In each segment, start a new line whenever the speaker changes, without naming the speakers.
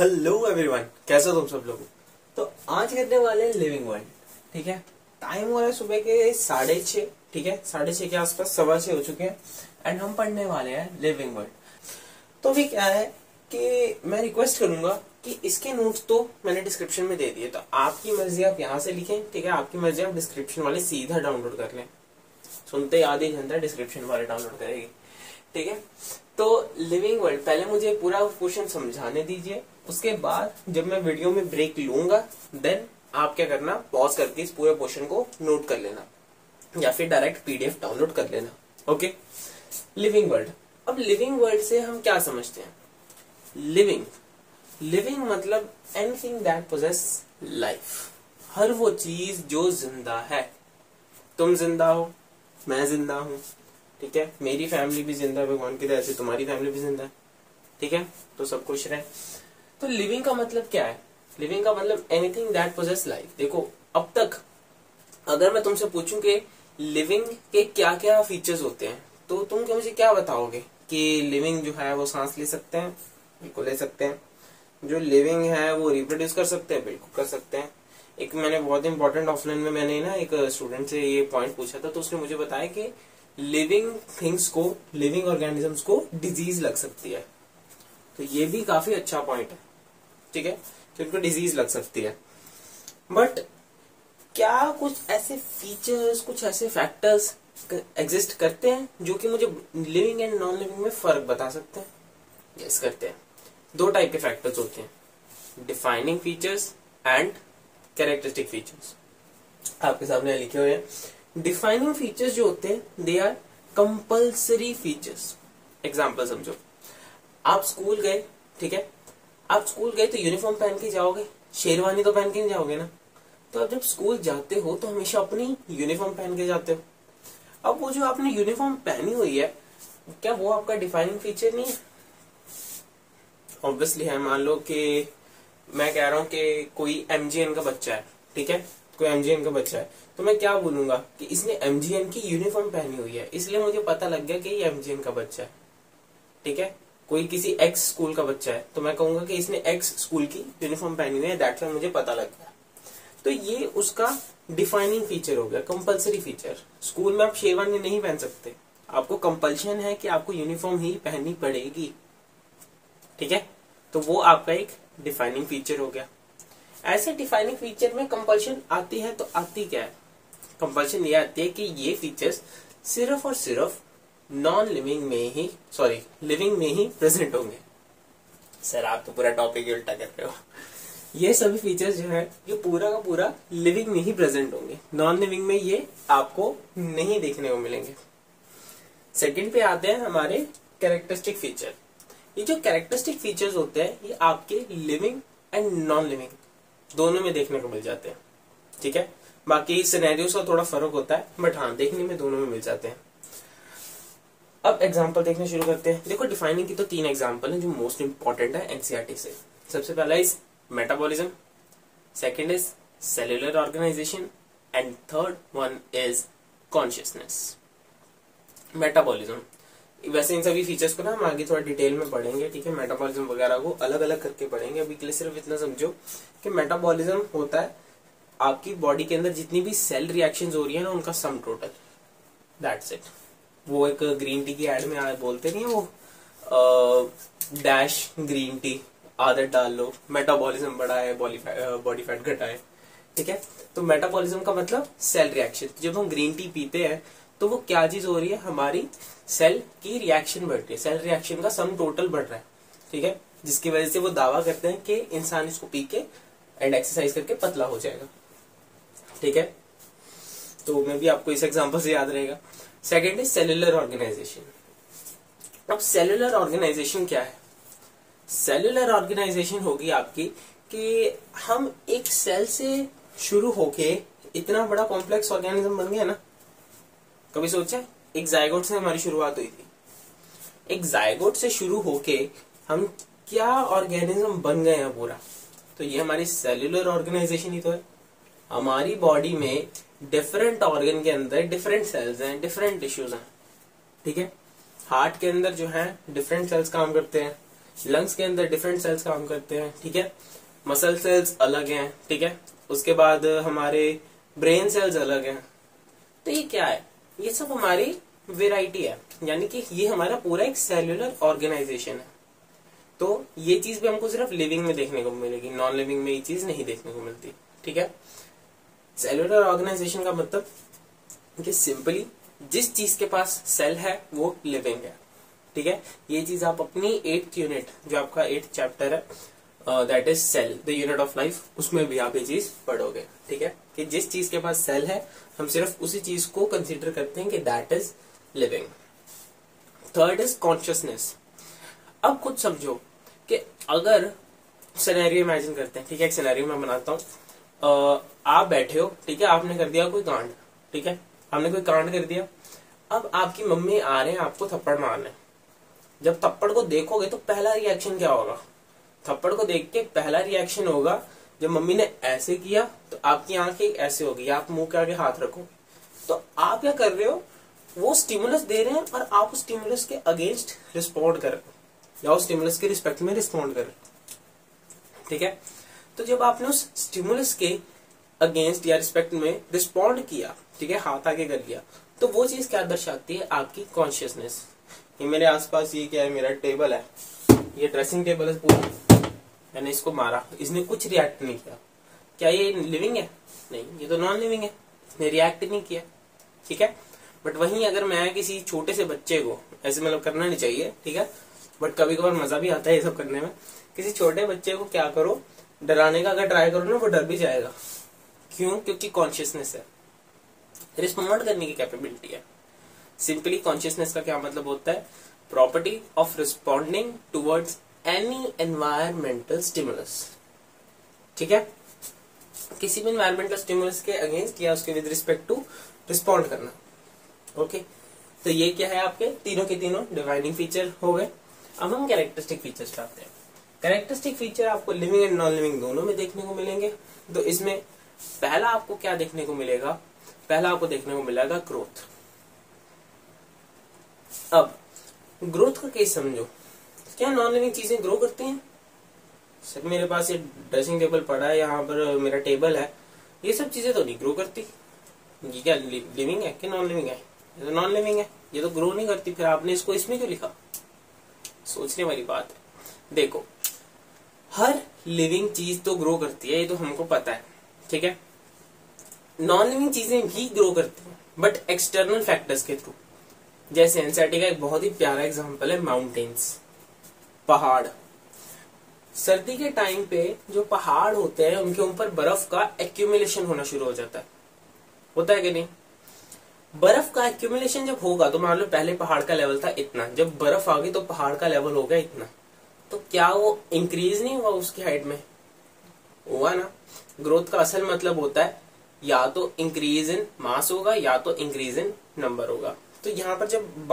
Hello everyone कैसे तुम सब लोग? तो आज करने वाले हैं लिविंग वर्ल्ड ठीक है? टाइम हो रहा है सुबह के साढ़े छह, ठीक है? साढ़े छह के आसपास, सवा छह हो चुके हैं एंड हम पढ़ने वाले हैं लिविंग वर्ल्ड तो अभी क्या है कि मैं रिक्वेस्ट करूँगा कि इसके नोट्स तो मैंने डिस्क्रिप्शन में दे दिए तो आपकी मर्ज़ी आप यहाँ से लिखें, ठीक है? आपकी मर्ज़ी आप डिस्क्रिप्शन वाले सीधा डाउनलोड कर लें। सुनते आधे घंटा डिस्क्रिप्शन वाले डाउनलोड करेगी, ठीक है? तो लिविंग वर्ल्ड पहले मुझे पूरा क्वेश्चन समझाने दीजिए। उसके बाद जब मैं वीडियो में ब्रेक लूँगा देन आप क्या करना पॉज करके इस पूरे क्वेश्चन को नोट कर लेना। या फिर डायरेक्ट पीडीएफ डाउनलोड कर लेना ओके लिविंग वर्ल्ड अब लिविंग वर्ल्ड से हम क्या समझते हैं? लिविंग लिविंग मतलब एनीथिंग दैट पोजेस लाइफ हर वो चीज़ जो ज़िंदा है। तुम ज़िंदा हो, मैं ज़िंदा हूँ। ठीक है? मेरी फैमिली भी ज़िंदा है, भगवान की दया से, तुम्हारी फैमिली भी ज़िंदा है। ठीक है? तो सब खुश रहे। तो लिविंग का मतलब क्या है? लिविंग का मतलब एनीथिंग दैट पोजेस लाइफ देखो, अब तक अगर मैं तुमसे पूछूँ कि लिविंग के क्या क्या फीचर्स होते हैं तो तुम क्या मुझे क्या बताओगे कि लिविंग जो है, वो सांस ले सकते हैं? बिल्कुल ले सकते हैं। जो लिविंग है, वो रिप्रोड्यूस कर सकते हैं, बिल्कुल कर सकते हैं। एक मैंने बहुत इंपॉर्टेंट ऑफलाइन में मैंने ना एक स्टूडेंट से ये पॉइंट पूछा था तो उसने मुझे बताया कि लिविंग थिंग्स को लिविंग ऑर्गेनिजम्स को डिज़ीज़ लग सकती है। तो ये भी काफ़ी अच्छा पॉइंट है। ठीक है? कि उनको डिज़ीज़ लग सकती है। बट क्या कुछ ऐसे फीचर्स कुछ ऐसे फैक्टर्स एग्जिस्ट करते हैं जो कि मुझे लिविंग एंड नॉन लिविंग में फ़र्क बता सकते हैं? यस yes, करते हैं। दो टाइप के फैक्टर्स होते हैं। Defining features and characteristic features आपके सामने लिखे हुए हैं। डिफाइनिंग फीचर्स जो होते हैं they are compulsory features example समझो। आप स्कूल गए, ठीक है? आप स्कूल गए तो यूनिफॉर्म पहन के जाओगे, शेरवानी तो पहन के नहीं जाओगे ना? तो आप जब स्कूल जाते हो तो हमेशा अपनी यूनिफॉर्म पहन के जाते हो। अब वो जो आपने यूनिफॉर्म पहनी हुई है, क्या वो आपका डिफाइनिंग फीचर नहीं है? ऑब्वियसली है, मान लो कि मैं कह रहा हूँ कि कोई एमजीएन का बच्चा है, ठीक है? कोई एमजीएन का बच्चा है तो मैं क्या बोलूँगा कि इसने एमजीएन की यूनिफॉर्म पहनी हुई है, इसलिए मुझे पता लग गया कि ये एमजीएन का बच्चा है। ठीक है? कोई किसी एक्स स्कूल का बच्चा है तो मैं कहूँगा कि इसने एक्स स्कूल की यूनिफॉर्म पहनी हुई है दैट मुझे पता लग गया। तो ये उसका डिफाइनिंग फीचर हो गया कंपलसरी फीचर स्कूल में आप शेरवानी नहीं पहन सकते। आपको कंपल्शन है कि आपको यूनिफॉर्म ही पहननी पड़ेगी। ठीक है? तो वो आपका एक डिफाइनिंग फीचर हो गया। ऐसे डिफाइनिंग फीचर में कंपल्शन आती है तो आती क्या है? कंपल्शन ये आती है कि ये फीचर्स सिर्फ़ और सिर्फ़ नॉन लिविंग में ही सॉरी लिविंग में ही प्रेजेंट होंगे। सर आप तो पूरा टॉपिक ही उल्टा कर रहे हो। ये सभी फीचर्स जो है, ये पूरा का पूरा लिविंग में ही प्रेजेंट होंगे। नॉन लिविंग में ये आपको नहीं देखने को मिलेंगे। सेकंड पे आते हैं हमारे कैरेक्टरिस्टिक फीचर ये जो कैरेक्टरिस्टिक फीचर्स होते हैं, ये आपके लिविंग एंड नॉन लिविंग दोनों में देखने को मिल जाते हैं। ठीक है? बाकी सिनेरियोस का थोड़ा फ़र्क होता है बट हाँ देखने में दोनों में मिल जाते हैं। अब एग्ज़ाम्पल देखने शुरू करते हैं। देखो डिफाइनिंग की तो तीन एग्ज़ाम्पल है जो मोस्ट इंपॉर्टेंट है एनसीआरटी से। सबसे पहला is metabolism second is cellular organisation and third one is consciousness metabolism वैसे इन सभी फीचर्स को ना हम आगे थोड़ा डिटेल में पढ़ेंगे, ठीक है? मेटाबॉलिज्म वगैरह को अलग अलग करके पढ़ेंगे। अभी के लिए सिर्फ़ इतना समझो कि मेटाबॉलिज्म होता है आपकी बॉडी के अंदर जितनी भी सेल रिएक्शंस हो रही है ना, उनका सम टोटल दैट्स इट वो एक ग्रीन टी की एड में बोलते नहीं है वो? डैश ग्रीन टी आदत डाल लो। मेटाबॉलिज्म बढ़ाए बॉडी फैट घटाए, ठीक है? तो मेटाबॉलिज्म का मतलब सेल रिएक्शन जब हम ग्रीन टी पीते हैं तो वो क्या चीज़ हो रही है? हमारी सेल की रिएक्शन बढ़ रही है। सेल रिएक्शन का सम टोटल बढ़ रहा है। ठीक है? जिसकी वजह से वो दावा करते हैं कि इंसान इसको पी के एंड एक्सरसाइज करके पतला हो जाएगा। ठीक है? तो मैं भी आपको इस एग्जांपल से याद रहेगा। सेकेंड इज़ सेल्युलर ऑर्गेनाइजेशन अब सेल्युलर ऑर्गेनाइजेशन क्या है? सेल्युलर ऑर्गेनाइजेशन होगी आपकी कि हम एक सेल से शुरू होके इतना बड़ा कॉम्प्लेक्स ऑर्गेनिज्म बन गया ना। कभी सोचा एक जायगोट से हमारी शुरुआत हुई थी। एक जायगोट से शुरू होके हम क्या ऑर्गेनिज्म बन गए हैं पूरा? तो ये हमारी सेल्युलर ऑर्गेनाइजेशन ही तो है। हमारी बॉडी में डिफरेंट ऑर्गन के अंदर डिफरेंट सेल्स हैं डिफरेंट टिश्यूज हैं। ठीक है? हार्ट के अंदर जो है डिफरेंट सेल्स काम करते हैं। लंग्स के अंदर डिफरेंट सेल्स काम करते हैं। ठीक है? मसल सेल्स अलग हैं। ठीक है? उसके बाद हमारे ब्रेन सेल्स अलग हैं। तो ये क्या है? ये सब हमारी वेराइटी है। यानी कि ये हमारा पूरा एक सेल्युलर ऑर्गेनाइजेशन है। तो ये चीज़ भी हमको सिर्फ़ लिविंग में देखने को मिलेगी। नॉन लिविंग में ये चीज़ नहीं देखने को मिलती। ठीक है? सेल्युलर ऑर्गेनाइजेशन का मतलब कि सिंपली जिस चीज़ के पास सेल है, वो लिविंग है। ठीक है? ये चीज़ आप अपनी एट्थ यूनिट जो आपका एट्थ चैप्टर है that is cell the unit of life उसमें भी आप ये चीज़ पढ़ोगे। ठीक है? कि जिस चीज़ के पास सेल है हम सिर्फ़ उसी चीज़ को कंसिडर करते हैं कि that is living third is consciousness अब खुद समझो कि अगर सिनेरियो इमेजिन करते हैं, ठीक है, एक सिनेरियो मैं बनाता हूँ। आप बैठे हो, ठीक है, आपने कर दिया कोई कांड, ठीक है आपने कोई कांड कर दिया। अब आपकी मम्मी आ रहे हैं, आपको थप्पड़ मारने। जब थप्पड़ को देखोगे तो पहला रिएक्शन क्या होगा? थप्पड़ को देख के पहला रिएक्शन होगा जब मम्मी ने ऐसे किया तो आपकी आँखें ऐसे होगी आप मुँह के आगे हाथ रखो। तो आप क्या कर रहे हो? वो स्टिमुलस दे रहे हैं और आप उस स्टिमुलस के अगेंस्ट रिस्पॉन्ड कर रहे हो। या उस स्टिमुलस के रिस्पेक्ट में रिस्पॉन्ड कर रहे हो। ठीक है? तो जब आपने उस स्टिमुलस के अगेंस्ट या रिस्पेक्ट में रिस्पॉन्ड किया, ठीक है, हाथ आगे कर लिया तो वो चीज़ क्या दर्शाती है? आपकी कॉन्शियसनेस ये मेरे आसपास ये क्या है? मेरा टेबल है। ये ड्रेसिंग टेबल है पूरा। मैंने इसको मारा। इसने कुछ रिएक्ट नहीं किया। क्या ये लिविंग है? नहीं, ये तो नॉन लिविंग है। इसने रिएक्ट नहीं किया। ठीक है? बट वहीं अगर मैं किसी छोटे से बच्चे को, ऐसे मतलब करना नहीं चाहिए, ठीक है? बट कभी कभार मज़ा भी आता है ये सब करने में। किसी छोटे बच्चे को क्या करो? डराने का अगर ट्राई करो ना, वो डर भी जाएगा। क्यों? क्योंकि कॉन्शियसनेस है। रिस्पॉन्ड करने की कैपेबिलिटी है। सिंपली कॉन्शियसनेस का क्या मतलब होता है? Property of responding towards any environmental stimulus ठीक है? किसी भी एनवायरमेंटल स्टिमुलस के अगेंस्ट या उसके विद रिस्पेक्ट टू रिस्पॉन्ड करना। ओके तो ये क्या है आपके? तीनों के तीनों डिवाइनिंग फीचर हो गए। अब हम कैरेक्टरिस्टिक फीचर्स पे आते हैं। कैरेक्टरिस्टिक फीचर आपको लिविंग एंड नॉन लिविंग दोनों में देखने को मिलेंगे। तो इसमें पहला आपको क्या देखने को मिलेगा? पहला आपको देखने को मिलेगा ग्रोथ अब ग्रोथ का केस समझो। क्या नॉन लिविंग चीज़ें ग्रो करती हैं? सर, मेरे पास ये ड्रेसिंग टेबल पड़ा है, यहाँ पर मेरा टेबल है। ये सब चीज़ें तो नहीं ग्रो करती। ये क्या लिविंग है? कि नॉन लिविंग है? ये तो नॉन लिविंग है। ये तो ग्रो नहीं करती। फिर आपने इसको इसमें क्यों लिखा? सोचने वाली बात है। देखो, हर लिविंग चीज़ तो ग्रो करती है, ये तो हमको पता है। ठीक है? नॉन लिविंग चीज़ें भी ग्रो करती हैं बट एक्सटर्नल फैक्टर्स के थ्रू जैसे एनसीआरटी का एक बहुत ही प्यारा एग्जांपल है माउंटेन्स पहाड़। सर्दी के टाइम पे जो पहाड़ होते हैं, उनके ऊपर बर्फ़ का एक्यूमुलेशन होना शुरू हो जाता है। होता है कि नहीं? बर्फ़ का एक्यूमुलेशन जब होगा तो मान लो पहले पहाड़ का लेवल था इतना, जब बर्फ़ आ गई तो पहाड़ का लेवल हो गया इतना। तो क्या वो इंक्रीज नहीं हुआ उसकी हाइट में? हुआ ना। ग्रोथ का असल मतलब होता है, या तो इंक्रीज इन मास होगा, या तो इंक्रीज इन नंबर होगा। तो यहाँ पर जब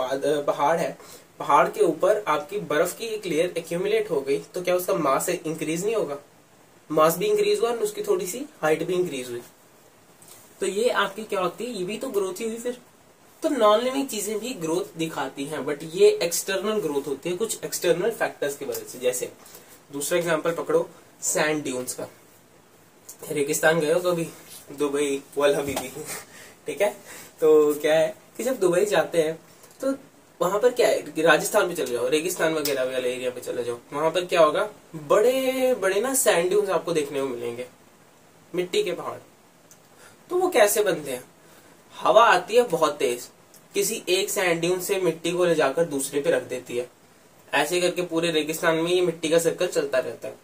पहाड़ है पहाड़ के ऊपर आपकी बर्फ़ की एक लेयर एक्यूमुलेट हो गई तो क्या उसका मास इंक्रीज नहीं होगा? मास भी इंक्रीज हुआ और उसकी थोड़ी सी हाइट भी इंक्रीज हुई। तो ये आपकी क्या होती है? ये भी तो ग्रोथ ही हुई फिर। तो नॉन लिविंग चीज़ें भी ग्रोथ दिखाती हैं बट ये एक्सटर्नल ग्रोथ होती है, कुछ एक्सटर्नल फैक्टर्स की वजह से। जैसे, दूसरा एग्ज़ाम्पल पकड़ो सैंड ड्यून्स का। रेगिस्तान गए हो कभी? दुबई वल हबीबी ठीक है? तो क्या है कि जब दुबई जाते हैं तो वहाँ पर क्या है? राजस्थान में चले जाओ, रेगिस्तान वगैरह वाले एरिया पे चले जाओ। वहाँ पर क्या होगा? बड़े बड़े ना सैंड ड्यून्स आपको देखने को मिलेंगे। मिट्टी के पहाड़। तो वो कैसे बनते हैं? हवा आती है बहुत तेज। किसी एक सैंड ड्यून से मिट्टी को ले जाकर दूसरे पे रख देती है। ऐसे करके पूरे रेगिस्तान में ये मिट्टी का सर्कल चलता रहता है।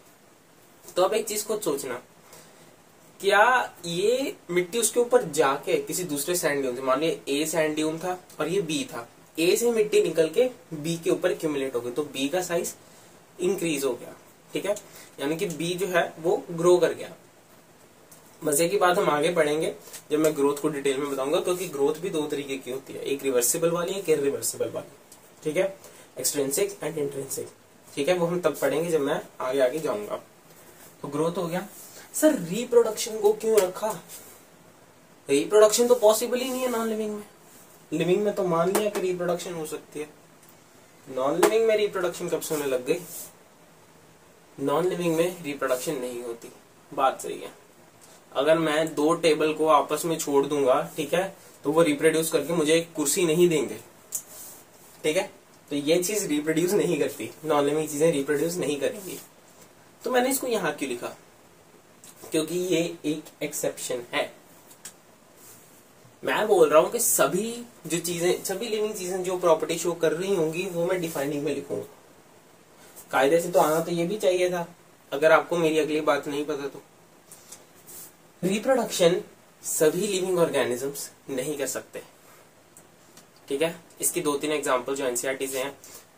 तो अब एक चीज़ को सोचना। क्या ये मिट्टी उसके ऊपर जाके किसी दूसरे सैंड ड्यून से, मान लिया ए सैंड ड्यून था और ये बी था ए से मिट्टी निकल के बी के ऊपर एक्यूमुलेट हो गई। तो बी का साइज़ इंक्रीज हो गया, ठीक है? यानी कि बी जो है, वो ग्रो कर गया। मज़े की बात हम आगे पढ़ेंगे, जब मैं ग्रोथ को डिटेल में बताऊँगा, क्योंकि ग्रोथ भी दो तरीके की होती है। एक रिवर्सिबल वाली, एक इरिवर्सिबल वाली, ठीक है? एक्सट्रेंसिक एंड इंट्रेंसिक ठीक है? वो हम तब पढ़ेंगे जब मैं आगे आगे जाऊँगा। तो ग्रोथ हो गया। सर रिप्रोडक्शन को क्यों रखा? रिप्रोडक्शन तो पॉसिबल ही नहीं है नॉन लिविंग में। लिविंग में तो मान लिया कि रिप्रोडक्शन हो सकती है। नॉन लिविंग में रिप्रोडक्शन कब से होने लग गई? नॉन लिविंग में रिप्रोडक्शन नहीं होती। बात सही है। अगर मैं दो टेबल को आपस में छोड़ दूँगा, ठीक है तो वो रिप्रोड्यूस करके मुझे एक कुर्सी नहीं देंगे। ठीक है? तो ये चीज़ रिप्रोड्यूस नहीं करती। नॉन लिविंग चीज़ें रिप्रोड्यूस नहीं करेंगी। तो मैंने इसको यहाँ क्यों लिखा? क्योंकि ये एक एक्सेप्शन है। मैं बोल रहा हूँ कि सभी जो चीज़ें, सभी लिविंग चीज़ें जो प्रॉपर्टी शो कर रही होंगी, वो मैं डिफाइनिंग में लिखूँगा। कायदे से तो आना तो ये भी चाहिए था। अगर आपको मेरी अगली बात नहीं पता तो। रिप्रोडक्शन सभी लिविंग ऑर्गेनिजम्स नहीं कर सकते। ठीक है? इसकी दो तीन एग्ज़ाम्पल जो एनसीआरटी से हैं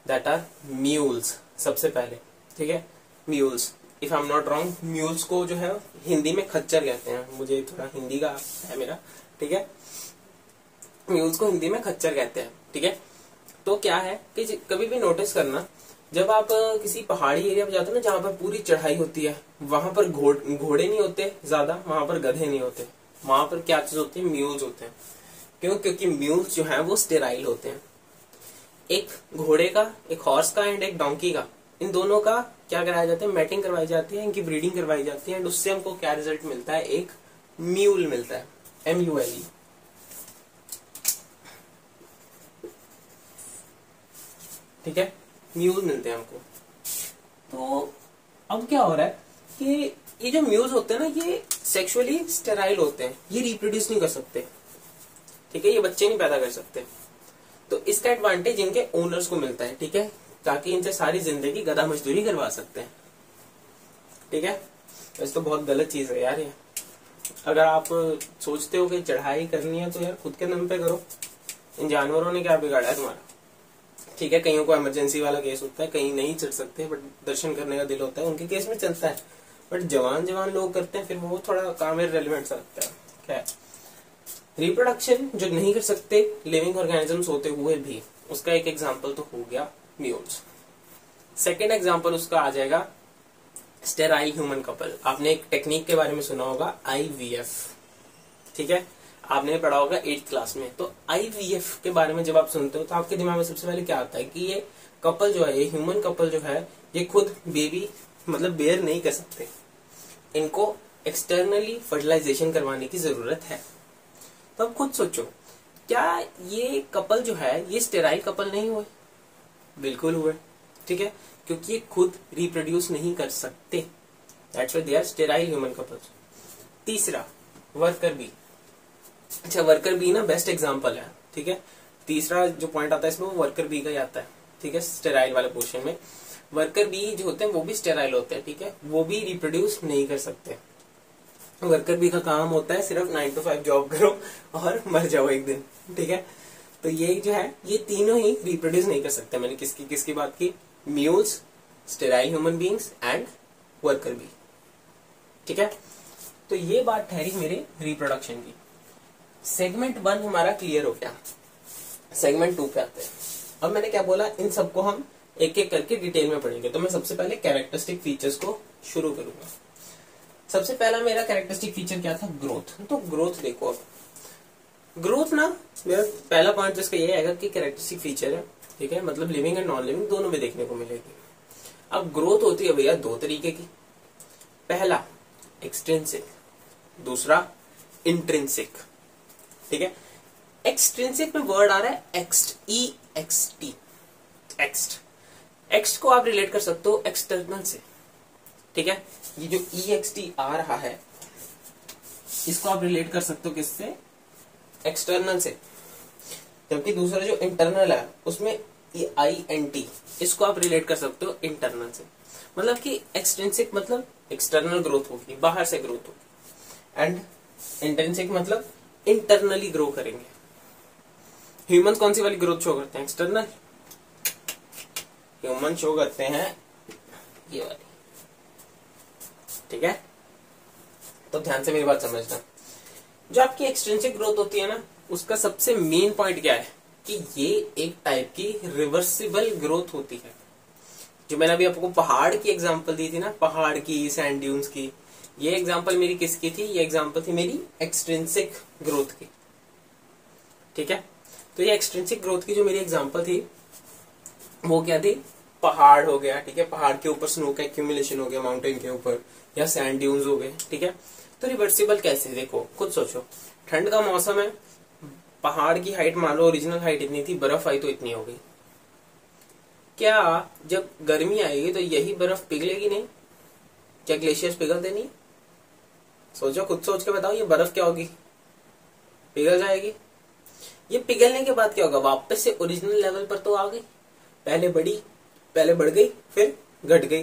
दैट आर म्यूल्स सबसे पहले। ठीक है? Mules if I am not wrong mules को जो है, हिंदी में खच्चर कहते हैं। मुझे थोड़ा हिंदी का है मेरा। ठीक है? म्यूल्स को हिंदी में खच्चर कहते हैं, ठीक है? तो क्या है कि कभी भी नोटिस करना, जब आप किसी पहाड़ी एरिया पे जाते हो ना, जहाँ पर पूरी चढ़ाई होती है, वहाँ पर घोड़े नहीं होते ज़्यादा, वहाँ पर गधे नहीं होते। वहाँ पर क्या चीज़ होती है? म्यूल्स होते हैं। क्यों? क्योंकि म्यूल्स जो है, वो स्टेराइल होते हैं। एक घोड़े का, एक हॉर्स का एंड एक डोंकी का, इन दोनों का क्या कराया जाता है? मैटिंग करवाई जाती है, इनकी ब्रीडिंग करवाई जाती है एंड उससे हमको क्या रिज़ल्ट मिलता है? एक म्यूल मिलता है। एम यू एल ई ठीक है? म्यूज मिलते हैं हमको। तो अब क्या हो रहा है कि ये जो म्यूज होते हैं ना, ये सेक्सुअली स्टेराइल होते हैं। ये रिप्रोड्यूस नहीं कर सकते। ठीक है? ये बच्चे नहीं पैदा कर सकते। तो इसका एडवांटेज इनके ओनर्स को मिलता है, ठीक है? ताकि इनसे सारी ज़िंदगी गदा मजदूरी करवा सकते हैं। ठीक है? वैसे तो बहुत गलत चीज़ है यार ये। अगर आप सोचते हो कि चढ़ाई करनी है तो यार खुद के दम पे करो। इन जानवरों ने क्या बिगाड़ा है तुम्हारा? ठीक है, कईयों को इमरजेंसी वाला केस होता है, कहीं नहीं चढ़ सकते बट दर्शन करने का दिल होता है, उनके केस में चलता है। बट जवान जवान लोग करते हैं, फिर वो थोड़ा काम रेलिवेंट सा लगता है। क्या रिप्रोडक्शन जो नहीं कर सकते लिविंग ऑर्गेनिजम्स होते हुए भी, उसका एक एग्ज़ाम्पल तो हो गया म्यूल्स सेकेंड एग्ज़ाम्पल उसका आ जाएगा स्टेराइल ह्यूमन कपल आपने एक टेक्निक के बारे में सुना होगा आईवीएफ ठीक है? आपने पढ़ा होगा एट क्लास में। तो आईवीएफ के बारे में जब आप सुनते हो तो आपके दिमाग में सबसे पहले क्या आता है कि ये कपल जो है, ये ह्यूमन कपल जो है, ये खुद बेबी मतलब बेयर नहीं कर सकते। इनको एक्सटर्नली फर्टिलाइजेशन करवाने की ज़रूरत है। तो अब खुद सोचो, क्या ये कपल जो है, ये स्टेराइल कपल नहीं हुए? बिल्कुल हुए। ठीक है? क्योंकि ये खुद रिप्रोड्यूस नहीं कर सकते। That's they are sterile human couples तीसरा वर्कर बी अच्छा वर्कर बी ना बेस्ट एग्जांपल है, ठीक है? तीसरा जो पॉइंट आता है इसमें, वो वर्कर बी का ही आता है, ठीक है? स्टेराइल वाले पोर्शन में। वर्कर बी जो होते हैं, वो भी स्टेराइल होते हैं, ठीक है? वो भी रिप्रोड्यूस नहीं कर सकते। वर्कर बी का काम होता है सिर्फ़ नाइन टू फाइव जॉब करो और मर जाओ एक दिन, ठीक है? तो ये जो है, ये तीनों ही रिप्रोड्यूस नहीं कर सकते। मैंने किसकी किसकी बात की? Mules sterile human beings and worker bee ठीक है? तो ये बात ठहरी मेरे रिप्रोडक्शन की। सेगमेंट वन हमारा क्लियर हो गया। सेगमेंट टू पे आते हैं। अब मैंने क्या बोला? इन सबको हम एक एक करके डिटेल में पढ़ेंगे। तो मैं सबसे पहले कैरेक्टरिस्टिक फीचर्स को शुरू करूँगा। सबसे पहला मेरा कैरेक्टरिस्टिक फीचर क्या था? ग्रोथ तो ग्रोथ देखो अब। ग्रोथ ना, मेरा पहला पॉइंट इसका ये आएगा कि कैरेक्टरिस्टिक फीचर है। ठीक है? मतलब लिविंग एंड नॉन लिविंग दोनों में देखने को मिलेगी। अब ग्रोथ होती है भैया दो तरीके की। पहला एक्सटेंसिक दूसरा इंट्रेंसिक ठीक है? एक्सट्रेंसिक में वर्ड आ रहा है एक्स्ट ई एक्स टी एक्स्ट एक्स्ट को आप रिलेट कर सकते हो एक्सटर्नल से। ठीक है? ये जो ई एक्स टी आ रहा है, इसको आप रिलेट कर सकते हो किससे? एक्सटर्नल से। जबकि दूसरा जो इंटरनल है, उसमें आई एन टी इसको आप रिलेट कर सकते हो इंटरनल से। मतलब कि एक्सटेंसिक मतलब एक्सटर्नल ग्रोथ होगी, बाहर से ग्रोथ होगी। एंड इंटेंसिक मतलब इंटरनली ग्रो करेंगे। ह्यूमन कौन सी वाली ग्रोथ शो करते हैं? एक्सटर्नल ह्यूमन शो करते हैं ये वाली। ठीक है? तो ध्यान से मेरी बात समझना। जो आपकी एक्सटेंसिक ग्रोथ होती है ना उसका सबसे मेन पॉइंट क्या है? कि ये एक टाइप की रिवर्सिबल ग्रोथ होती है। जो मैंने अभी आपको पहाड़ की एग्जांपल दी थी ना, पहाड़ की सैंड ड्यून्स की, ये एग्जांपल मेरी किसकी थी? ये एग्जांपल थी मेरी एक्सटेंसिक ग्रोथ की। ठीक है? तो ये एक्सटेंसिक ग्रोथ की जो मेरी एग्जांपल थी, वो क्या थी? पहाड़ हो गया, ठीक है? पहाड़ के ऊपर स्नो का एक्यूमुलेशन हो गया माउंटेन के ऊपर, या सैंड ड्यून्स हो गए, ठीक है? तो रिवर्सिबल कैसे? देखो, खुद सोचो। ठंड का मौसम है पहाड़ की हाइट मान लो ओरिजिनल हाइट इतनी थी, बर्फ़ आई तो इतनी हो गई। क्या जब गर्मी आएगी तो यही बर्फ़ पिघलेगी नहीं? क्या ग्लेशियर्स पिघलते नहीं सोचो, खुद सोच के बताओ, ये बर्फ़ क्या होगी? पिघल जाएगी। ये पिघलने के बाद क्या होगा? वापस से ओरिजिनल लेवल पर तो आ गई। पहले बढ़ी पहले बढ़ गई, फिर घट गई।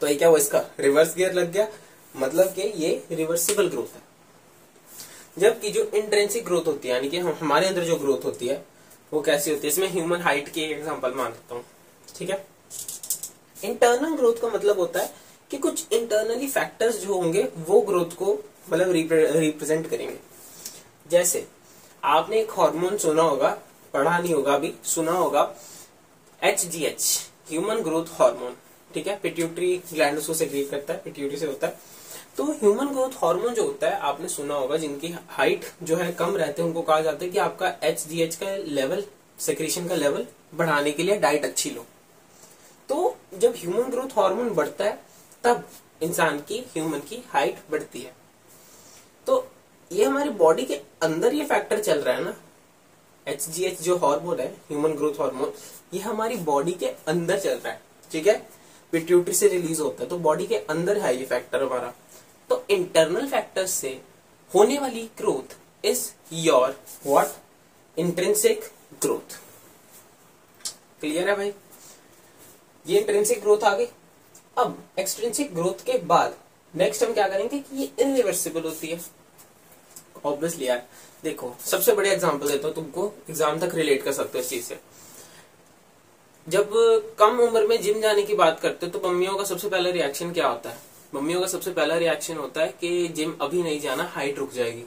तो ये क्या हुआ इसका? रिवर्स गियर लग गया। मतलब कि ये रिवर्सिबल ग्रोथ है। जबकि जो इंट्रेंसिक ग्रोथ होती है, यानी कि हमारे अंदर जो ग्रोथ होती है, वो कैसी होती है? इसमें ह्यूमन हाइट की एग्ज़ाम्पल मान लेता हूँ। ठीक है? इंटरनल ग्रोथ का मतलब होता है कि कुछ इंटरनली फैक्टर्स जो होंगे, वो ग्रोथ को मतलब रिप्रेजेंट करेंगे। जैसे, आपने एक हार्मोन सुना होगा, पढ़ा नहीं होगा अभी, सुना होगा H H human growth hormone ठीक है? पिट्यूटरी ग्लैंड उसको सेक्रेट करता है पिट्यूटरी से होता है। तो ह्यूमन ग्रोथ हार्मोन जो होता है, आपने सुना होगा, जिनकी हाइट जो है कम रहते हैं, उनको कहा जाता है कि आपका एच जी एच का लेवल सेक्रेशन का लेवल बढ़ाने के लिए डाइट अच्छी लो। तो जब ह्यूमन ग्रोथ हार्मोन बढ़ता है, तब इंसान की ह्यूमन की हाइट बढ़ती है। तो ये हमारी बॉडी के अंदर ये फैक्टर चल रहा है ना एच जी एच जो हार्मोन है ह्यूमन ग्रोथ हार्मोन ये हमारी बॉडी के अंदर चल रहा है, ठीक है? पिट्यूटरी से रिलीज़ होता है तो बॉडी के अंदर है ये फैक्टर हमारा। तो इंटरनल फैक्टर्स से होने वाली growth is your what intrinsic growth clear है भाई? ये इंट्रेंसिक ग्रोथ आ गई। अब एक्सट्रेंसिक ग्रोथ के बाद नेक्स्ट हम क्या करेंगे कि ये इनरिवर्सिबल होती है। ऑब्वियसली यार, देखो, सबसे बढ़िया एग्जांपल देता हूँ तुमको एग्ज़ाम तक रिलेट कर सकते हो इस चीज़ से। जब कम उम्र में जिम जाने की बात करते हो तो मम्मियों का सबसे पहला रिएक्शन क्या होता है? मम्मियों का सबसे पहला रिएक्शन होता है कि जिम अभी नहीं जाना हाइट रुक जाएगी।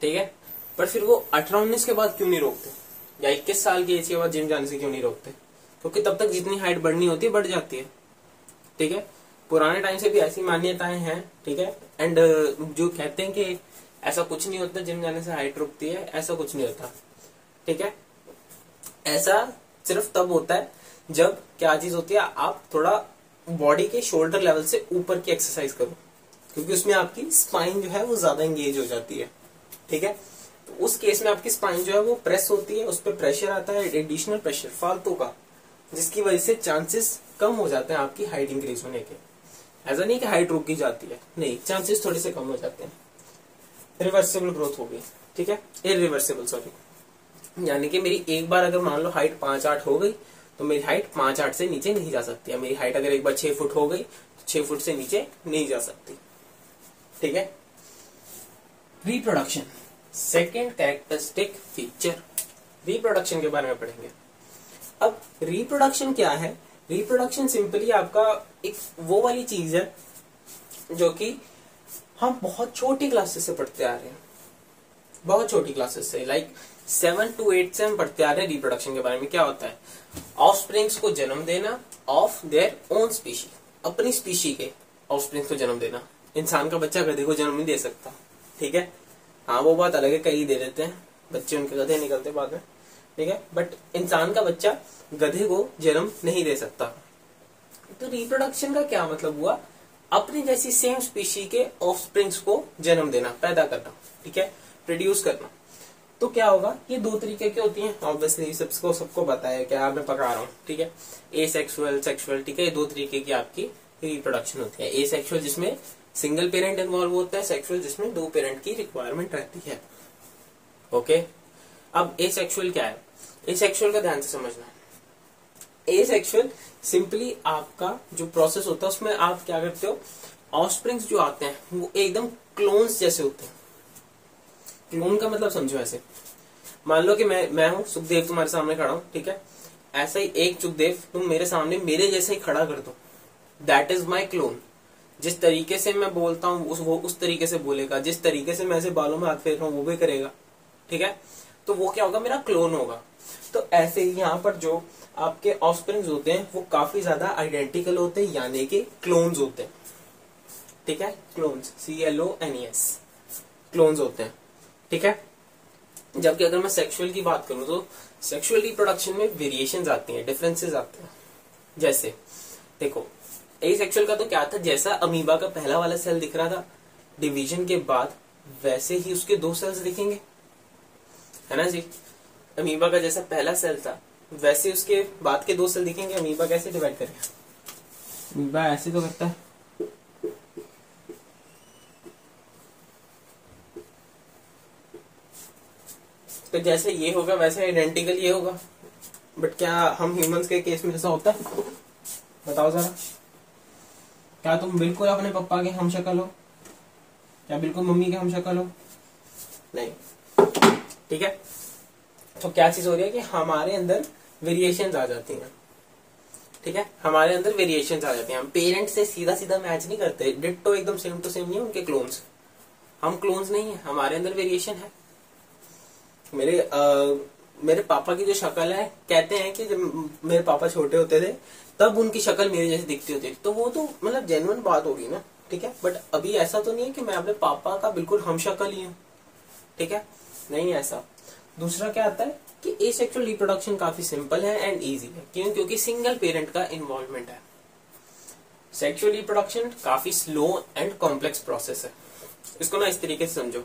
ठीक है? पर फिर वो अठारह उन्नीस के बाद क्यों नहीं रोकते? या इक्कीस साल की एज के बाद जिम जाने से क्यों नहीं रोकते? क्योंकि तब तक जितनी हाइट बढ़नी होती है, बढ़ जाती है। ठीक है? पुराने टाइम से भी ऐसी मान्यताएँ हैं, ठीक है? एंड जो कहते हैं कि ऐसा कुछ नहीं होता जिम जाने से हाइट रुकती है, ऐसा कुछ नहीं होता। ठीक है? ऐसा सिर्फ़ तब होता है जब क्या चीज़ होती है, आप थोड़ा बॉडी के शोल्डर लेवल से ऊपर की एक्सरसाइज करो। क्योंकि उसमें आपकी स्पाइन जो है वो ज़्यादा एंगेज हो जाती है। ठीक है? तो उस केस में आपकी स्पाइन जो है वो प्रेस होती है, उस पर प्रेशर आता है एडिशनल प्रेशर फालतू का, जिसकी वजह से चांसेस कम हो जाते हैं आपकी हाइट इंक्रीज होने के। ऐसा नहीं कि हाइट रुक की जाती है। नहीं चांसेस थोड़े से कम हो जाते हैं। रिवर्सिबल ग्रोथ होगी ठीक है? इरिवर्सिबल सॉरी यानी कि मेरी एक बार अगर मान लो हाइट पाँच आठ हो गई तो मेरी हाइट पाँच आठ से नीचे नहीं जा सकती है। मेरी हाइट अगर एक बार छह फुट हो गई तो छह फुट से नीचे नहीं जा सकती। ठीक है? Reproduction second characteristic feature reproduction के बारे में पढ़ेंगे। अब रिप्रोडक्शन क्या है? रिप्रोडक्शन सिंपली आपका एक वो वाली चीज़ है जो कि हम बहुत छोटी क्लासेस से पढ़ते आ रहे हैं। बहुत छोटी क्लासेस से लाइक सेवन टू एट से हम पढ़ते आ रहे हैं रिप्रोडक्शन के बारे में, क्या होता है? ऑफ़ को जन्म देना ऑफ़ देयर ओन स्पीशी अपनी स्पीशी के ऑफ़ को जन्म देना। इंसान का बच्चा गधे को जन्म नहीं दे सकता, ठीक है? हाँ वो बात अलग है, कई दे देते हैं। बच्चे उनके गधे निकलते बाद में, ठीक है? बट इंसान का बच्चा गधे को जन्म नहीं दे सकता। तो रिप्रोडक्शन का क्या मतलब हुआ? अपनी जैसी सेम स्पीशी के ऑफ़ को जन्म देना, पैदा करना, ठीक है? प्रोड्यूस करना। तो क्या होगा? ये दो तरीके की होती हैं। ऑब्वियसली सबको सबको बताया क्या मैं पका रहा हूँ, ठीक है? ए सेक्सुअल सेक्सुअल ठीक है? ये दो तरीके की आपकी रिप्रोडक्शन होती है। ए सेक्सुअल जिसमें सिंगल पेरेंट इन्वॉल्व होता है सेक्सुअल जिसमें दो पेरेंट की रिक्वायरमेंट रहती है। ओके अब ए सेक्सुअल क्या है? ए सेक्सुअल का ध्यान से समझना। ए सेक्सुअल सिंपली आपका जो प्रोसेस होता है, उसमें आप क्या करते हो? ऑस्प्रिंग्स जो आते हैं, वो एकदम क्लोन्स जैसे होते हैं। क्लोन का मतलब समझो ऐसे। मान लो कि मैं मैं हूँ, सुखदेव तुम्हारे सामने खड़ा हूँ, ठीक है? ऐसा ही एक सुखदेव, तुम मेरे सामने मेरे जैसे ही खड़ा कर दो। दैट इज़ माई क्लोन जिस तरीके से मैं बोलता हूँ, उस उस तरीके से बोलेगा। जिस तरीके से मैं ऐसे बालों में हाथ फेर रहा हूँ, वो भी करेगा। ठीक है? तो वो क्या होगा? मेरा क्लोन होगा। तो ऐसे ही यहाँ पर जो आपके ऑफस्प्रिंग्स होते हैं, वो काफ़ी ज़्यादा आइडेंटिकल होते हैं, यानी कि क्लोन्स होते हैं। ठीक है? Clones C L O N S clones होते हैं। ठीक है? जबकि अगर मैं सेक्सुअल की बात करूँ तो सेक्सुअल रिप्रोडक्शन में वेरिएशन आती हैं डिफरेंसेस आते हैं। जैसे, देखो ए सेक्सुअल का तो क्या था? जैसा अमीबा का पहला वाला सेल दिख रहा था डिवीज़न के बाद वैसे ही उसके दो सेल्स दिखेंगे। है ना जी? अमीबा का जैसा पहला सेल था, वैसे उसके बाद के दो सेल दिखेंगे अमीबा कैसे डिवाइड करेगा? अमीबा ऐसे तो करता है। तो जैसे ये होगा, वैसे आइडेंटिकल ये होगा। बट क्या हम ह्यूमंस के केस में ऐसा होता है? बताओ जरा। क्या तुम बिल्कुल अपने पप्पा के हम शक्ल हो? क्या बिल्कुल मम्मी के हम शक्ल हो? नहीं। ठीक है? तो क्या चीज़ हो रही है कि हमारे अंदर वेरिएशन आ जाती हैं। ठीक है? हमारे अंदर वेरिएशन आ जाते हैं। हम पेरेंट्स से सीधा सीधा मैच नहीं करते। डिट्टो एकदम सेम टू सेम नहीं उनके क्लोन्स हम क्लोन्स नहीं है। हमारे अंदर वेरिएशन है। मेरे आ, मेरे पापा की जो शक्ल है कहते हैं कि जब मेरे पापा छोटे होते थे तब उनकी शक्ल मेरे जैसी दिखती होती तो वो तो मतलब जेनुअन बात होगी ना ठीक है? बट अभी ऐसा तो नहीं है कि मैं अपने पापा का बिल्कुल हम शक्ल ही हूँ ठीक है? नहीं ऐसा। दूसरा क्या आता है कि ए सेक्सुअल रिप्रोडक्शन काफ़ी सिंपल है एंड इजी है। क्यों? क्योंकि सिंगल पेरेंट का इन्वॉल्वमेंट है। सेक्सुअल रिप्रोडक्शन काफ़ी स्लो एंड कॉम्प्लेक्स प्रोसेस है। इसको ना इस तरीके से समझो।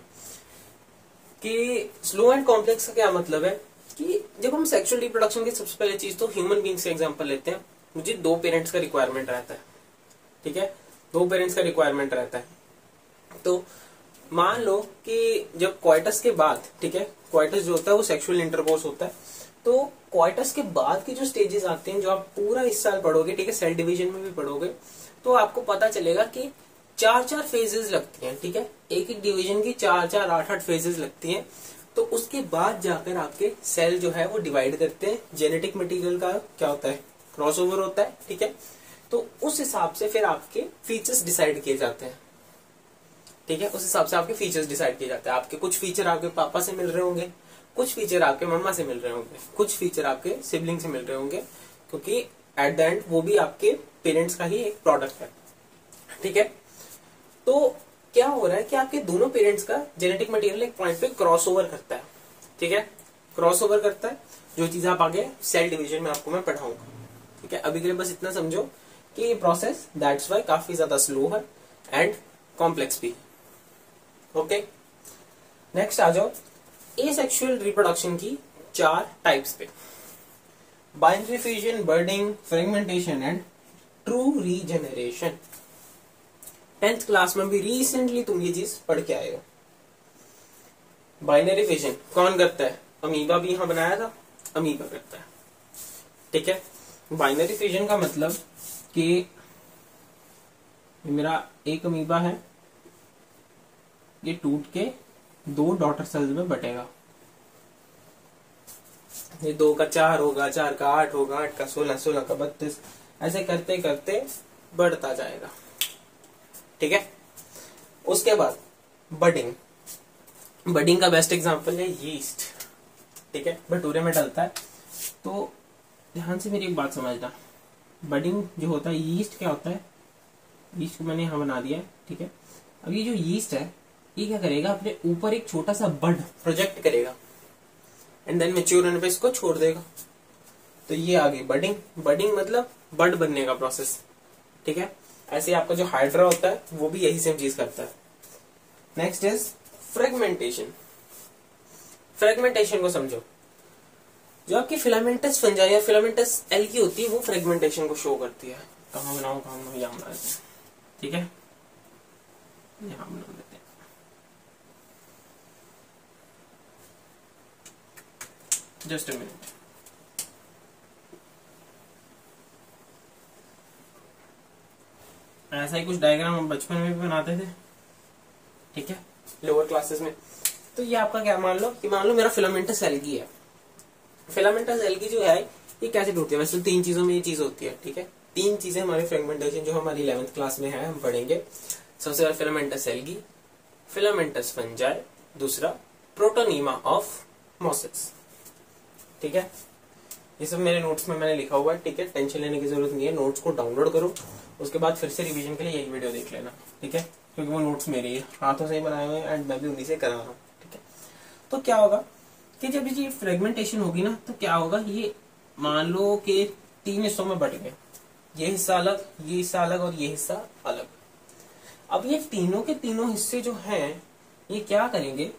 कि स्लो एंड कॉम्प्लेक्स का क्या मतलब है? कि जब हम सेक्सुअल रिप्रोडक्शन की सबसे पहले चीज़ तो ह्यूमन बींग्स का एग्ज़ाम्पल लेते हैं। मुझे दो पेरेंट्स का रिक्वायरमेंट रहता है। ठीक है? दो पेरेंट्स का रिक्वायरमेंट रहता है। तो मान लो कि जब क्वाइटस के बाद, ठीक है? क्वाइटस जो होता है वो सेक्सुअल इंटरकोर्स होता है। तो क्वाइटस के बाद की जो स्टेजेस आते हैं, जो आप पूरा इस साल पढ़ोगे, ठीक है? सेल डिवीज़न में भी पढ़ोगे तो आपको पता चलेगा कि चार चार फेजेस लगती हैं, ठीक है? एक एक डिवीज़न की चार चार आठ आठ फेजेस लगती हैं। तो उसके बाद जाकर आपके सेल जो है वो डिवाइड करते हैं। जेनेटिक मटेरियल का क्या होता है? क्रॉसओवर होता है, ठीक है? तो उस हिसाब से फिर आपके फीचर्स डिसाइड किए जाते हैं। ठीक है? उस हिसाब से आपके फीचर्स डिसाइड किए जाते हैं। आपके कुछ फीचर आपके पापा से मिल रहे होंगे, कुछ फीचर आपके मम्मा से मिल रहे होंगे, कुछ फीचर आपके सिबलिंग से मिल रहे होंगे, क्योंकि एट द एंड वो भी आपके पेरेंट्स का ही एक प्रोडक्ट है। ठीक है? तो क्या हो रहा है कि आपके दोनों पेरेंट्स का जेनेटिक मटेरियल एक पॉइंट पे क्रॉस ओवर करता है। ठीक है? क्रॉस ओवर करता है। जो चीज़ आप आगे सेल डिवीज़न में आपको मैं पढ़ाऊँगा। ठीक है? अभी के लिए बस इतना समझो कि ये प्रोसेस दैट्स वाई काफ़ी ज़्यादा स्लो है एंड कॉम्प्लेक्स भी ओके नेक्स्ट आ जाओ। ए सेक्शुअल रिप्रोडक्शन की चार टाइप्स पे। Binary fusion budding fragmentation and true regeneration tenth class में भी रिसेंटली तुम ये चीज़ पढ़ के आए हो। बाइनरी फिजन कौन करता है? अमीबा भी यहाँ बनाया था अमीबा करता है। ठीक है? बाइनरी फिजन का मतलब कि मेरा एक अमीबा है, ये टूट के दो डॉटर सेल्स में बटेगा। ये दो का चार होगा, चार का आठ होगा, आठ का सोलह सोलह का बत्तीस, ऐसे करते करते बढ़ता जाएगा। ठीक है? उसके बाद बडिंग बडिंग का बेस्ट एग्जांपल है यीस्ट ठीक है? भटूरे में डलता है। तो ध्यान से मेरी एक बात समझना। बडिंग जो होता है यीस्ट क्या होता है? यीस्ट को मैंने यहाँ बना दिया है, ठीक है? अब ये जो यीस्ट है, ये क्या करेगा? अपने ऊपर एक छोटा सा बड प्रोजेक्ट करेगा। एंड देन मेच्योर होने पे इसको छोड़ देगा। तो ये आ गई बडिंग बडिंग मतलब बड बनने का प्रोसेस ठीक है? ऐसे आपका जो हाइड्रा होता है, वो भी यही सेम चीज़ करता है। नेक्स्ट इज़ फ्रेगमेंटेशन फ्रेगमेंटेशन को समझो। जो आपकी फिलामेंटस फंजाई या फिलामेंटस की होती है, वो फ्रेगमेंटेशन को शो करती है। कहा बनाऊ कहा बनाऊ, यहाँ बना देते हैं। ठीक है? यहाँ बना देते हैं। जस्ट अ मिनट ऐसा ही कुछ डायग्राम हम बचपन में भी बनाते थे। ठीक है? लोअर क्लासेस में। तो ये आपका क्या, मान लो, कि मान लो मेरा फिलामेंटस एल्गी है। फिलामेंटस एल्गी जो है, ये कैसे टूटती है? वैसे तीन चीज़ों में ये चीज़ होती है, ठीक है? तीन चीज़ें हमारे फ्रेगमेंटेशन जो हमारी इलेवेंथ क्लास में है, हम पढ़ेंगे। सबसे पहले फिलामेंटस एल्गी फिलामेंटस फंजाई दूसरा प्रोटोनीमा ऑफ़ मोसिस ठीक है? ये सब मेरे नोट्स में मैंने लिखा हुआ है, ठीक है? टेंशन लेने की ज़रूरत नहीं है नोट्स को डाउनलोड करो। उसके बाद फिर से रिविजन के लिए एक वीडियो देख लेना, ठीक है? क्योंकि वो नोट्स मेरी है। हाथों से ही बनाए हुए एंड मैं भी उन्हीं से करा रहा हूँ, ठीक है? तो क्या होगा कि जब ये फ्रेगमेंटेशन होगी ना तो क्या होगा? ये मान लो कि तीन हिस्सों में बट गए। ये हिस्सा अलग, ये हिस्सा अलग और ये हिस्सा अलग। अब ये तीनों के तीनों हिस्से जो हैं, ये क्या करेंगे?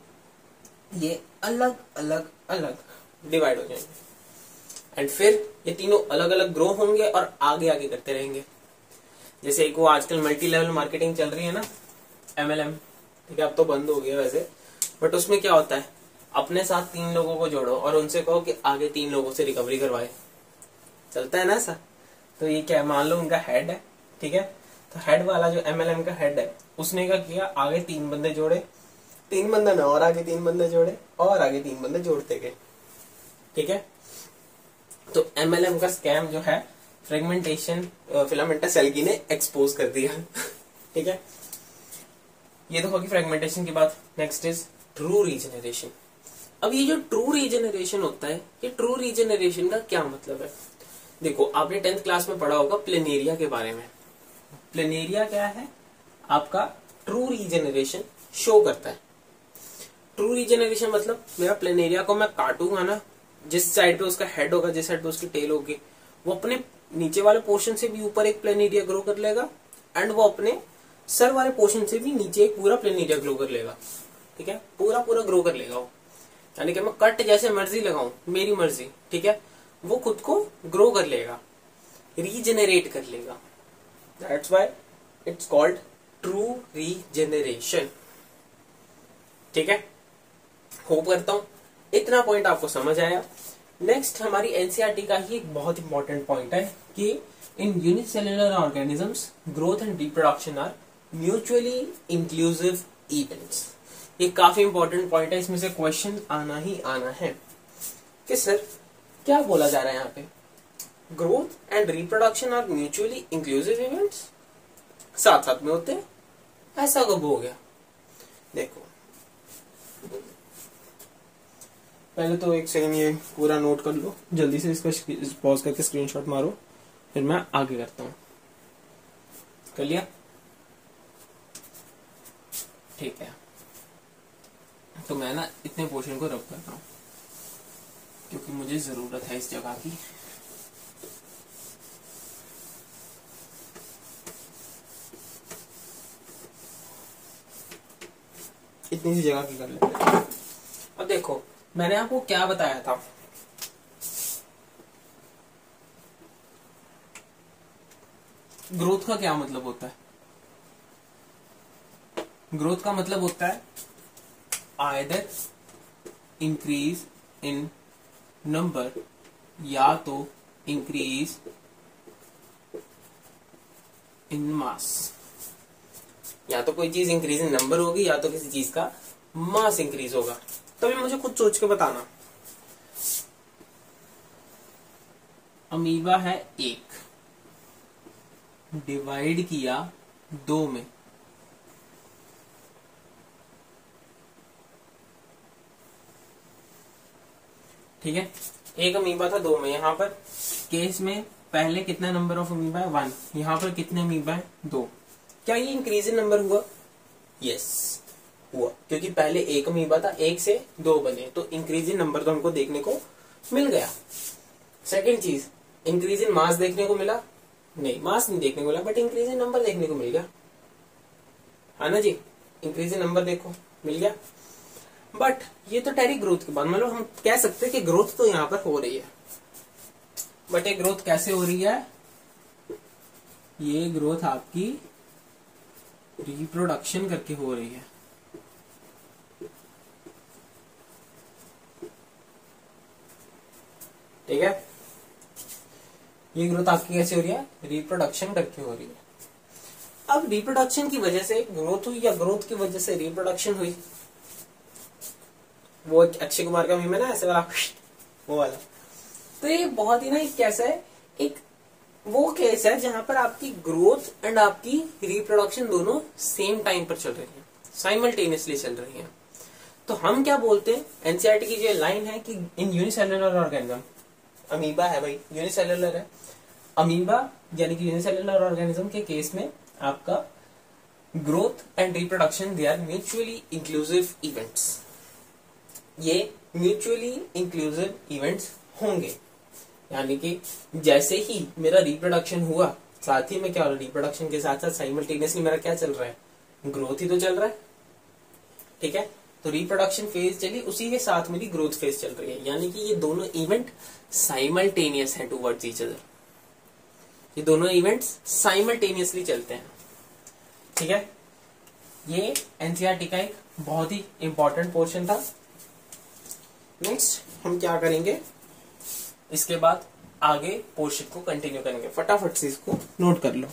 ये अलग अलग अलग डिवाइड हो जाएँगे। एंड फिर ये तीनों अलग अलग ग्रो होंगे और आगे आगे करते रहेंगे। जैसे एक वो आजकल मल्टी लेवल मार्केटिंग चल रही है ना एमएलएम ठीक है, अब तो बंद हो गया वैसे। बट उसमें क्या होता है? अपने साथ तीन लोगों को जोड़ो और उनसे कहो कि आगे तीन लोगों से रिकवरी करवाए। चलता है ना ऐसा? तो ये क्या मान लो उनका हेड है, ठीक है? तो हेड वाला जो एमएलएम का हेड है, उसने क्या किया? आगे तीन बंदे जोड़े। तीन बंदे ना, और आगे तीन बंदे जोड़े, और आगे तीन बंदे जोड़ते गए, ठीक है? तो एमएलएम का स्कैम जो है फ्रेगमेंटेशन फिलामेंटा की ने एक्सपोज कर दिया। ठीक है? ये तो होगी फ्रेगमेंटेशन की बात। नेक्स्ट इज़ ट्रू रीजनरेशन अब ये जो ट्रू रीजनरेशन होता है, ये ट्रू रीजनरेशन का क्या मतलब है? देखो, आपने टेंथ क्लास में पढ़ा होगा प्लेनेरिया के बारे में। प्लेनेरिया क्या है? आपका ट्रू रीजनरेशन शो करता है। ट्रू रीजनरेशन मतलब मेरा प्लेनेरिया को मैं काटूँगा ना, जिस साइड पे उसका हेड होगा, जिस साइड पे उसकी टेल होगी, वो अपने नीचे वाले पोर्शन से भी ऊपर एक प्लेन एरिया ग्रो कर लेगा एंड वो अपने सर वाले पोर्शन से भी नीचे एक पूरा प्लेन एरिया ग्रो कर लेगा। ठीक है? पूरा पूरा ग्रो कर लेगा वो। यानी कि मैं कट जैसे मर्ज़ी लगाऊँ, मेरी मर्ज़ी, ठीक है? वो खुद को ग्रो कर लेगा रीजेनरेट कर लेगा। That's why it's called true regeneration ठीक है? होप करता हूँ। इतना पॉइंट आपको समझ आया। नेक्स्ट हमारी एनसीआरटी का ही एक बहुत इंपॉर्टेंट पॉइंट है कि in unicellular organisms growth and reproduction are mutually inclusive events ये काफ़ी इंपॉर्टेंट पॉइंट है, इसमें से क्वेश्चन आना ही आना है। कि सर क्या बोला जा रहा है यहाँ पे? Growth and reproduction are mutually inclusive events साथ साथ में होते हैं? ऐसा कब हो गया? देखो पहले तो एक सेकंड ये पूरा नोट कर लो। जल्दी से इसका पॉज करके स्क्रीनशॉट मारो। फिर मैं आगे करता हूँ। कर लिया? ठीक है। तो मैं ना इतने पोर्शन को रब करता हूँ। क्योंकि मुझे ज़रूरत है इस जगह की। इतनी सी जगह की कर लेते हैं। अब देखो मैंने आपको क्या बताया था? ग्रोथ का क्या मतलब होता है? ग्रोथ का मतलब होता है, आयदर इंक्रीज इन नंबर या तो इंक्रीज इन मास या तो कोई चीज़ इंक्रीज इन नंबर होगी या तो किसी चीज़ का मास इंक्रीज होगा। तभी मुझे खुद सोच के बताना। अमीबा है एक। डिवाइड किया दो में। ठीक है? एक अमीबा था दो में। यहाँ पर केस में पहले कितना नंबर ऑफ़ अमीबा है? वन यहाँ पर कितने अमीबा है? दो। क्या ये इंक्रीज इन नंबर हुआ? यस हुआ। क्योंकि पहले एक अमीबा था, एक से दो बने तो इंक्रीज इन नंबर तो हमको देखने को मिल गया। सेकेंड चीज़ इंक्रीज इन मास देखने को मिला? नहीं मास नहीं देखने को मिला बट इंक्रीज इन नंबर देखने को मिल गया। है ना जी? इंक्रीज इन नंबर देखो, मिल गया। बट ये तो टेरी ग्रोथ के बाद मतलब हम कह सकते हैं कि ग्रोथ तो यहाँ पर हो रही है। बट ये ग्रोथ कैसे हो रही है? ये ग्रोथ आपकी रिप्रोडक्शन करके हो रही है। ठीक है? ये ग्रोथ आपकी कैसे हो रही है? रिप्रोडक्शन करके हो रही है। अब रिप्रोडक्शन की वजह से ग्रोथ हुई या ग्रोथ की वजह से रिप्रोडक्शन हुई? वो अक्षय कुमार का मीम है ना, ऐसे वाला? वो वाला। तो ये बहुत ही ना एक कैसा है, एक वो केस है जहाँ पर आपकी ग्रोथ एंड आपकी रिप्रोडक्शन दोनों सेम टाइम पर चल रही है साइमल्टेनियसली चल रही है। तो हम क्या बोलते हैं? एनसीआरटी की जो लाइन है कि इन यूनिसेलुलर ऑर्गेनिज्म अमीबा है भाई यूनिसेलुलर है। अमीबा, यानी कि यूनिसेलुलर ऑर्गेनिज्म के केस में आपका growth and reproduction they are mutually inclusive events ये म्यूचुअली इंक्लूसिव इवेंट्स होंगे। यानी कि जैसे ही मेरा रिप्रोडक्शन हुआ, साथ ही में क्या हो रहा है रिप्रोडक्शन के साथ साथ साइमल्टेनियसली मेरा क्या चल रहा है? ग्रोथ ही तो चल रहा है। ठीक है? तो रिप्रोडक्शन फ़ेज़ चली, उसी के साथ मेरी ग्रोथ फ़ेज़ चल रही है। यानी कि ये दोनों इवेंट साइमल्टेनियस है टूवर्ड्स ईच अदर ये दोनों इवेंट्स साइमल्टेनियसली चलते हैं। ठीक है? ये एनसीआरटी का एक बहुत ही इंपॉर्टेंट पोर्शन था। नेक्स्ट हम क्या करेंगे? इसके बाद आगे पोर्शन को कंटिन्यू करेंगे। फटाफट से इसको नोट कर लो।